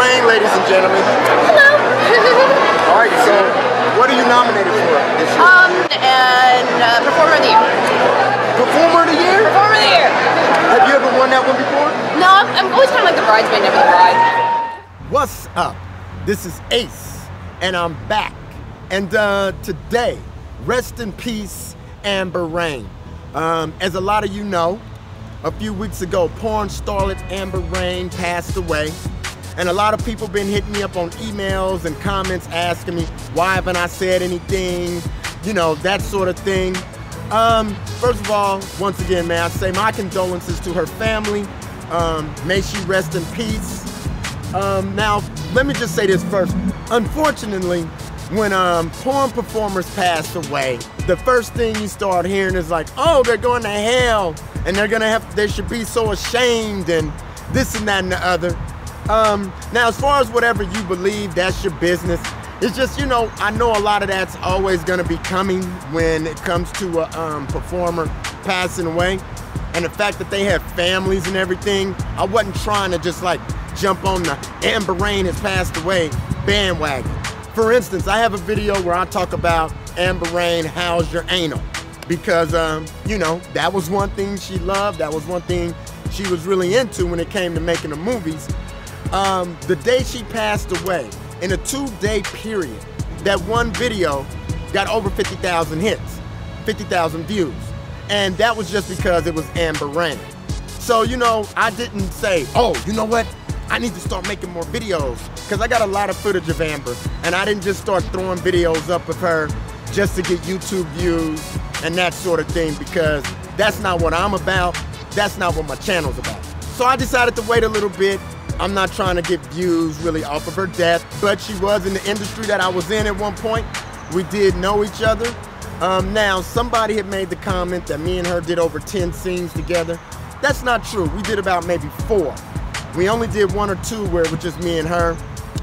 Rayne, ladies and gentlemen. Hello. All right, so what are you nominated for this year? um, and uh, performer of the year. Performer of the Year? Performer of the year. Have you ever won that one before? No, I'm, I'm always kind of like the bridesmaid, never the bride. What's up? This is Ace, and I'm back. And uh, today, rest in peace, Amber Rayne. Um, as a lot of you know, a few weeks ago, porn starlet Amber Rayne passed away. And a lot of people been hitting me up on emails and comments asking me, why haven't I said anything? You know, that sort of thing. Um, first of all, once again, may I say my condolences to her family. Um, may she rest in peace. Um, now, let me just say this first. Unfortunately, when um, porn performers pass away, the first thing you start hearing is like, "Oh, they're going to hell, and they're gonna have, they should be so ashamed, and this and that and the other." Um, now, as far as whatever you believe, that's your business. It's just, you know, I know a lot of that's always gonna be coming when it comes to a um, performer passing away, and the fact that they have families and everything. I wasn't trying to just like jump on the Amber Rayne has passed away bandwagon. For instance, I have a video where I talk about Amber Rayne, how's your anal? Because, um, you know, that was one thing she loved. That was one thing she was really into when it came to making the movies. Um, the day she passed away, in a two-day period, that one video got over 50,000 hits, 50,000 views. And that was just because it was Amber Rayne. So, you know, I didn't say, oh, you know what? I need to start making more videos because I got a lot of footage of Amber and I didn't just start throwing videos up of her just to get YouTube views and that sort of thing because that's not what I'm about. That's not what my channel's about. So I decided to wait a little bit. I'm not trying to get views really off of her death, but she was in the industry that I was in at one point. We did know each other. Um, now, somebody had made the comment that me and her did over 10 scenes together. That's not true. We did about maybe four. We only did one or two where it was just me and her.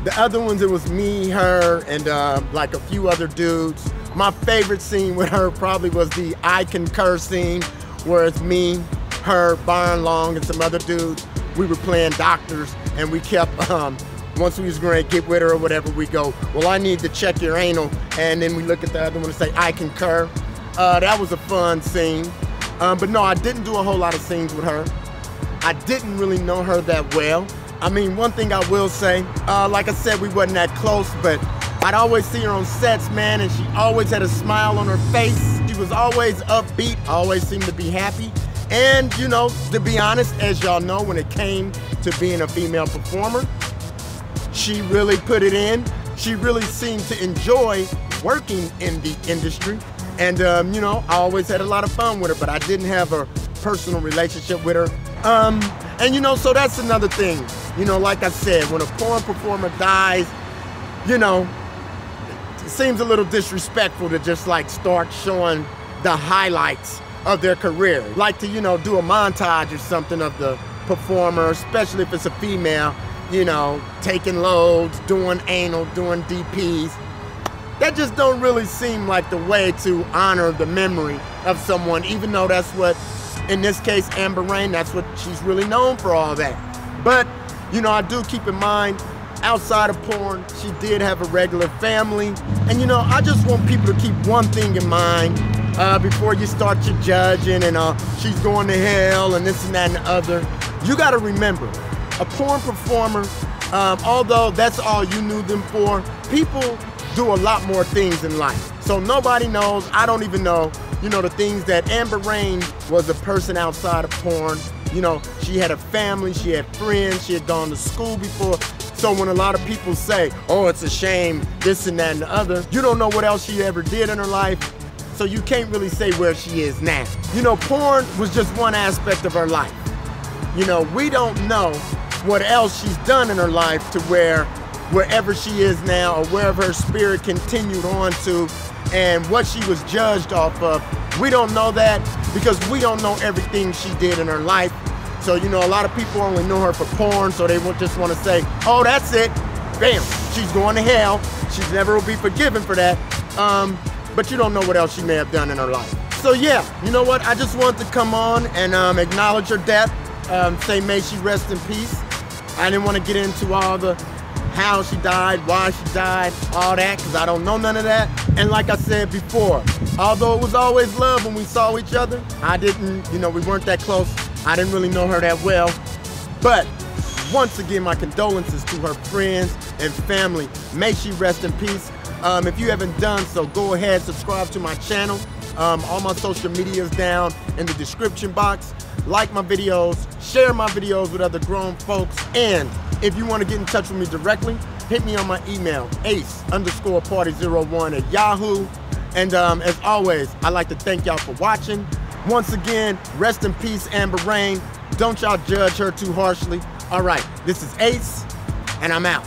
The other ones, it was me, her, and uh, like a few other dudes. My favorite scene with her probably was the I Concur scene, where it's me, her, Byron Long, and some other dudes. We were playing doctors, and we kept, um, once we was going to get with her or whatever, we go, well, I need to check your anal. And then we look at the other one and say, I concur. Uh, that was a fun scene. Um, but no, I didn't do a whole lot of scenes with her. I didn't really know her that well. I mean, one thing I will say, uh, like I said, we wasn't that close, but I'd always see her on sets, man, and she always had a smile on her face. She was always upbeat, always seemed to be happy. And, you know, to be honest, as y'all know, when it came to being a female performer, she really put it in. She really seemed to enjoy working in the industry. And, um, you know, I always had a lot of fun with her, but I didn't have a personal relationship with her. Um, and, you know, so that's another thing. You know, like I said, when a porn performer dies, you know, it seems a little disrespectful to just like start showing the highlights of their career. Like to, you know, do a montage or something of the performer, especially if it's a female, you know, taking loads, doing anal, doing DPs. That just don't really seem like the way to honor the memory of someone, even though that's what, in this case, Amber Rayne, that's what she's really known for all that. But, you know, I do keep in mind, outside of porn, she did have a regular family. And, you know, I just want people to keep one thing in mind uh, before you start your judging and uh, she's going to hell and this and that and the other. You got to remember, a porn performer, um, although that's all you knew them for, people do a lot more things in life. So nobody knows, I don't even know, you know, the things that Amber Rayne was a person outside of porn. You know, she had a family, she had friends, she had gone to school before. So when a lot of people say, oh, it's a shame, this and that and the other, you don't know what else she ever did in her life. So you can't really say where she is now. You know, porn was just one aspect of her life. You know, we don't know what else she's done in her life to where wherever she is now or wherever her spirit continued on to and what she was judged off of. We don't know that because we don't know everything she did in her life. So, you know, a lot of people only know her for porn, so they just want to say, oh, that's it. Bam, she's going to hell. She's never will be forgiven for that. Um, but you don't know what else she may have done in her life. So yeah, you know what? I just wanted to come on and um, acknowledge her death. Um, say may she rest in peace. I didn't want to get into all the how she died, why she died, all that, because I don't know none of that. And like I said before, although it was always love when we saw each other, I didn't, you know, we weren't that close. I didn't really know her that well. But once again, my condolences to her friends and family. May she rest in peace. Um, if you haven't done so, go ahead, subscribe to my channel. Um, all my social media is down in the description box. Like my videos, share my videos with other grown folks, and if you want to get in touch with me directly, hit me on my email, ace underscore party01 at yahoo. And um, as always, I'd like to thank y'all for watching. Once again, rest in peace, Amber Rayne. Don't y'all judge her too harshly. All right, this is Ace, and I'm out.